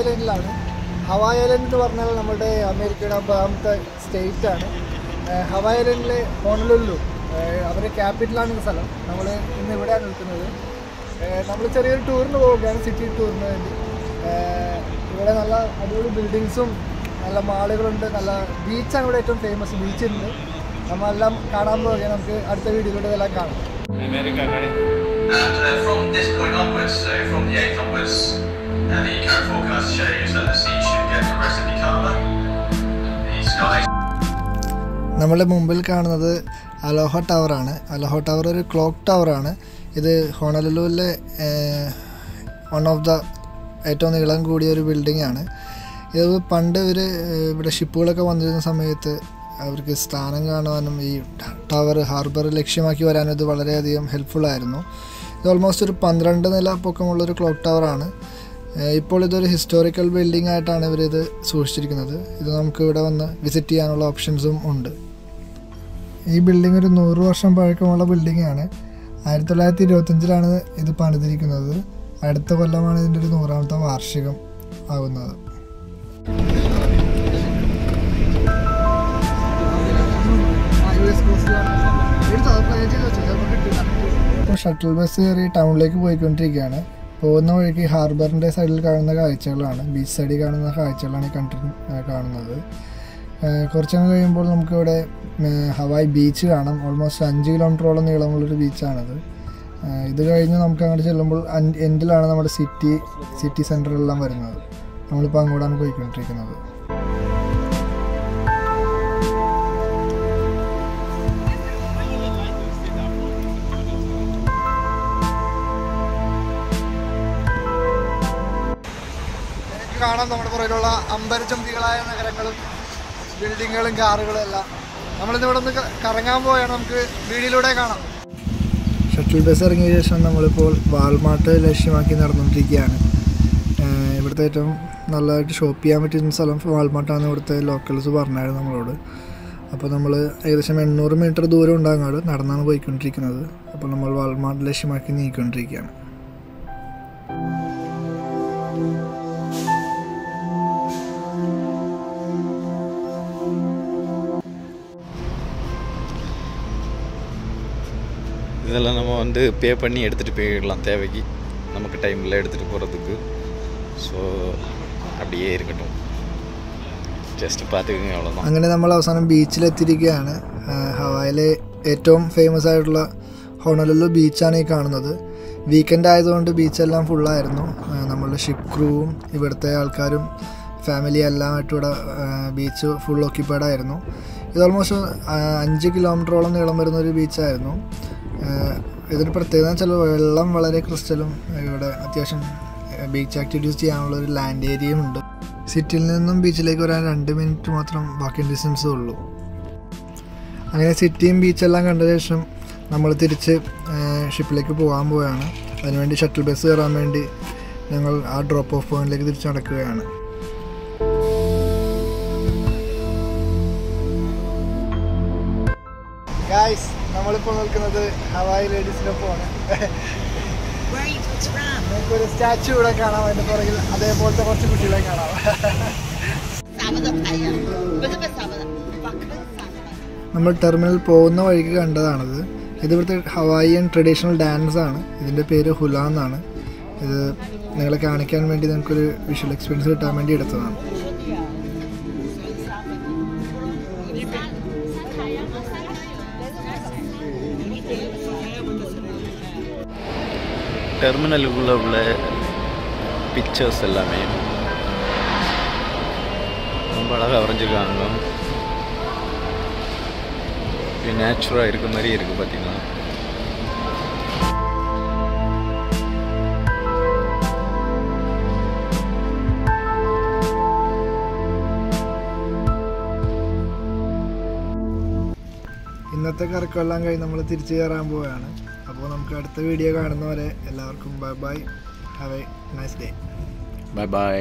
ഐലൻഡിലാണ്. Hawaii island എന്ന് പറഞ്ഞാൽ നമ്മുടെ അമേരിക്കയുടെ ഒമ്പതാമത്തെ സ്റ്റേറ്റ് ആണ്. ഏഹ് ഹവായ് ഐലൻഡിലെ ഹോണലുല്ലു അവരുടെ ക്യാപിറ്റലാണ് ഈ സ്ഥലം. നമ്മൾ ഇന്ന് ഇവിടെയാണ് നിൽക്കുന്നത്. നമ്മൾ ചെറിയൊരു ടൂറിന് പോവുകയാണ് സിറ്റി ടൂറിന് വേണ്ടി. ഇവിടെ നല്ല അടിപൊളി ബിൽഡിങ്സും നല്ല മാളുകളുണ്ട് നല്ല ബീച്ചാണ് ഇവിടെ ഏറ്റവും ഫേമസ് ബീച്ച് ഉണ്ട്. നമ്മളെല്ലാം കാണാൻ പോവുകയാണ്. നമുക്ക് അടുത്ത വീഡിയോയിലൂടെ എല്ലാം കാണാം. And uh, from this point onwards, uh, from the 8th onwards, uh, the current forecast shows that the sea should get progressively calmer. The sky. നമ്മുടെ മുമ്പിൽ കാണുന്നത് അലോഹ ടവറാണ് അലോഹ ടവർ ഒരു ക്ലോക്ക് ടവറാണ് ഇത് ഹോണലുലുവിലെ വൺ ഓഫ് ദ ഏറ്റവും നീളം കൂടിയ ഒരു ബിൽഡിംഗ് ആണ് ഇത് പണ്ട് ഇവർ ഇവിടെ ഷിപ്പുകളൊക്കെ വന്നിരുന്ന സമയത്ത് അവർക്ക് സ്ഥാനം കാണുവാനും ഈ ടവർ ഹാർബർ ലക്ഷ്യമാക്കി വരാനും ഇത് വളരെയധികം ഹെൽപ്ഫുൾ ആയിരുന്നു ഇത് ഓൾമോസ്റ്റ് ഒരു പന്ത്രണ്ട് നില പൊക്കമുള്ളൊരു ക്ലോക്ക് ടവറാണ് ഇപ്പോൾ ഇതൊരു ഹിസ്റ്റോറിക്കൽ ബിൽഡിംഗ് ആയിട്ടാണ് ഇവരിത് സൂക്ഷിച്ചിരിക്കുന്നത്. ഇത് നമുക്ക് ഇവിടെ വന്ന് വിസിറ്റ് ചെയ്യാനുള്ള ഓപ്ഷൻസും ഉണ്ട്. ഈ ബിൽഡിംഗ് ഒരു നൂറ് വർഷം പഴക്കമുള്ള ബിൽഡിംഗ് ആണ്. ആയിരത്തി തൊള്ളായിരത്തി ഇരുപത്തഞ്ചിലാണ് ഇത് പണിതിരിക്കുന്നത്. അടുത്ത കൊല്ലമാണ് ഇതിന്റെ ഒരു നൂറാമത്തെ വാർഷികം ആകുന്നത്. ഇപ്പോൾ ഷട്ടിൽ ബസ് കയറി ടൗണിലേക്ക് പോയിക്കൊണ്ടിരിക്കുകയാണ്. പോകുന്ന വഴിക്ക് ഹാർബറിന്റെ സൈഡിൽ കാണുന്ന കാഴ്ചകളാണ്. ബീച്ച് സൈഡിൽ കാണുന്ന കാഴ്ചകളാണ് ഈ കണ്ടി കാണുന്നത്. കുറച്ച് നേരം കഴിയുമ്പോൾ നമുക്കിവിടെ ഹവായ് ബീച്ച് കാണാം. ഓൾമോസ്റ്റ് അഞ്ച് കിലോമീറ്ററോളം നീളമുള്ളൊരു ബീച്ചാണത്. ഇത് കഴിഞ്ഞ് നമുക്ക് അങ്ങോട്ട് ചെല്ലുമ്പോൾ എൻഡിലാണ് നമ്മുടെ സിറ്റി സിറ്റി സെന്ററിലെല്ലാം വരുന്നത്. നമ്മളിപ്പോൾ അങ്ങോട്ടാണ് പോയിക്കൊണ്ടിരിക്കുന്നത്. കാണാം നമ്മുടെ പുറകിലുള്ള അമ്പരചുംബികളായ നഗരങ്ങളും ബിൽഡിങ്ങുകളും കാറുകളും എല്ലാം. നമ്മളിന്ന് ഇവിടെ ഒന്ന് കറങ്ങാൻ പോയാണ്. നമുക്ക് വീടിലൂടെ കാണാം. ഷട്ടിൽ ബസ് ഇറങ്ങിയ ശേഷം നമ്മളിപ്പോൾ വാൾമാർട്ട് ലക്ഷ്യമാക്കി നടന്നുകൊണ്ടിരിക്കുകയാണ്. ഇവിടുത്തെ ഏറ്റവും നല്ലതായിട്ട് ഷോപ്പ് ചെയ്യാൻ പറ്റുന്ന സ്ഥലം വാൾമാർട്ടാണ് ഇവിടുത്തെ ലോക്കൽസ് പറഞ്ഞായിരുന്നു നമ്മളോട്. അപ്പോൾ നമ്മൾ ഏകദേശം എണ്ണൂറ് മീറ്റർ ദൂരം ഉണ്ടാകാട് നടന്നാണ് പോയിക്കൊണ്ടിരിക്കുന്നത്. അപ്പോൾ നമ്മൾ വാൾമാർട്ട് ലക്ഷ്യമാക്കി നീങ്ങിക്കൊണ്ടിരിക്കുകയാണ്. இதெல்லாம் நம்ம வந்து பே பண்ணி எடுத்துகிட்டு போயிடலாம் தேவைக்கு நமக்கு டைமில் எடுத்துகிட்டு போகிறதுக்கு ஸோ அப்படியே இருக்கட்டும் ஜஸ்ட் பார்த்துக்குங்க அவ்வளோதான் അങ്ങനെ നമ്മൾ അവസാനം ബീച്ചിലെത്തിയിരിക്കുകയാണ് ആഹ് ഹവായിലെ ഏറ്റവും ഫേമസ് ആയിട്ടുള്ള ഹോണലുലു ബീച്ചാണ് ഈ കാണുന്നത് വീക്കെൻഡ് ആയതുകൊണ്ട് ബീച്ചെല്ലാം ഫുള്ളായിരുന്നു ആഹ് നമ്മളുടെ ഷിപ്പ് ക്രൂവും ഇവിടുത്തെ ആൾക്കാരും ഫാമിലി എല്ലാമായിട്ട് ഇവിടെ ബീച്ച് ഫുൾ ഓക്യുപ്പൈഡ് ആയിരുന്നു ഇത് ഓൾമോസ്റ്റ് അഞ്ച് കിലോമീറ്ററോളം നീളം വരുന്ന ഒരു ബീച്ചായിരുന്നു ആഹ് ഇതൊരു പ്രത്യേകത വെച്ചാൽ വെള്ളം വളരെ ക്രിസ്റ്റലും ഇവിടെ അത്യാവശ്യം ബീച്ച് ആക്ടിവിറ്റീസ് ചെയ്യാനുള്ള ഒരു ലാൻഡ് ഏരിയയും ഉണ്ട്. സിറ്റിയിൽ നിന്നും ബീച്ചിലേക്ക് വരാൻ രണ്ട് മിനിറ്റ് മാത്രം വാക്കിംഗ് ഡിസ്റ്റൻസ് ഉള്ളൂ. അങ്ങനെ സിറ്റിയും ബീച്ചെല്ലാം കണ്ട ശേഷം നമ്മൾ തിരിച്ച് ഷിപ്പിലേക്ക് പോകാൻ പോവുകയാണ്. അതിനുവേണ്ടി ഷട്ടിൽ ബസ് കയറാൻ വേണ്ടി ഞങ്ങൾ ആ ഡ്രോപ്പ് ഓഫ് പോയിന്റിലേക്ക് തിരിച്ച് നടക്കുകയാണ്. ഗായ്സ് നമ്മളിപ്പോൾ നിൽക്കുന്നത് ഹവായി ലേഡീസിനൊപ്പമാണ്? നമുക്കൊരു സ്റ്റാച്ചു ഇവിടെ കാണാം അതിന്റെ പുറകിൽ അതേപോലത്തെ കുറച്ച് കുട്ടികളെ കാണാം. നമ്മൾ ടെർമിനൽ പോകുന്ന വഴിക്ക് കണ്ടതാണത്. ഇത് ഇവിടുത്തെ ഹവായിയൻ ട്രഡീഷണൽ ഡാൻസ് ആണ്. ഇതിന്റെ പേര് ഹുല എന്നാണ്. ഇത് നിങ്ങളെ കാണിക്കാൻ വേണ്ടി നിങ്ങൾക്കൊരു വിഷ്വൽ എക്സ്പീരിയൻസ് കിട്ടാൻ വേണ്ടി എടുത്തതാണ്. டெர்மினலுக்குள்ளே உள்ள பிக்சர்ஸ் எல்லாமே ரொம்ப அழகாக வரைஞ்சிருக்காங்க நேச்சுரலாக இருக்க மாதிரி இருக்குது பார்த்தீங்கன்னா ഇന്നത്തെ കറക്കമെല്ലാം കഴിഞ്ഞ് നമ്മൾ തിരിച്ചു കയറാൻ പോവുകയാണ് അപ്പോൾ നമുക്ക് അടുത്ത വീഡിയോ കാണുന്നവരെ എല്ലാവർക്കും bye bye have a nice day bye bye